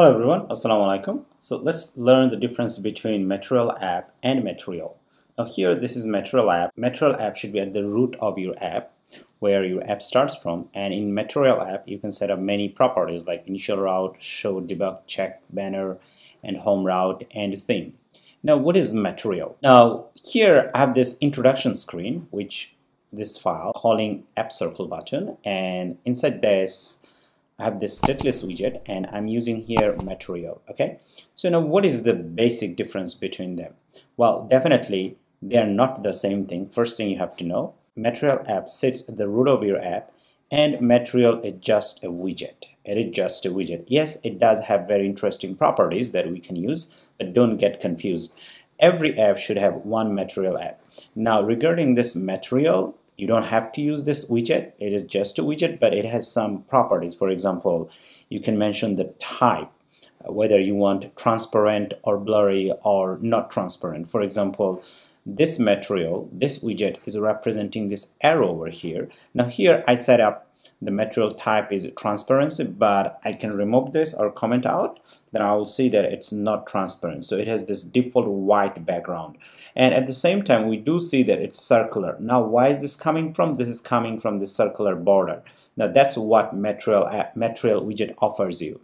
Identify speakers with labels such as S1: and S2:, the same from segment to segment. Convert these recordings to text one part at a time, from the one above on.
S1: Hello everyone, Assalamu alaikum. So let's learn the difference between Material app and Material. Now here this is Material app. Material app should be at the root of your app where your app starts from and in Material app you can set up many properties like initial route, show, debug, check, banner and home route and theme. Now what is Material? Now here I have this introduction screen which this file calling app circle button and inside this I have this stateless widget and I'm using here material okay? So now what is the basic difference between them? Well definitely they are not the same thing. First thing you have to know material app sits at the root of your app and material is just a widget. It is just a widget. Yes it does have very interesting properties that we can use but don't get confused. Every app should have one material app. Now regarding this material you don't have to use this widget. It is just a widget, but it has some properties. For example, you can mention the type, uh, whether you want transparent or blurry or not transparent. For example, this material, this widget is representing this arrow over here. Now here I set up the material type is transparency but I can remove this or comment out then I will see that it's not transparent. So it has this default white background. And at the same time we do see that it's circular. Now why is this coming from? This is coming from the circular border. Now that's what material uh, material widget offers you.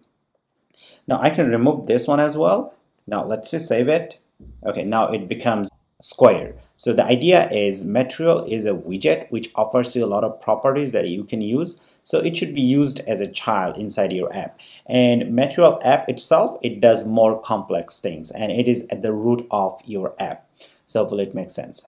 S1: Now I can remove this one as well. Now let's just save it. Okay now it becomes square so the idea is material is a widget which offers you a lot of properties that you can use. So it should be used as a child inside your app. And material app itself, it does more complex things and it is at the root of your app. So hopefully it makes sense.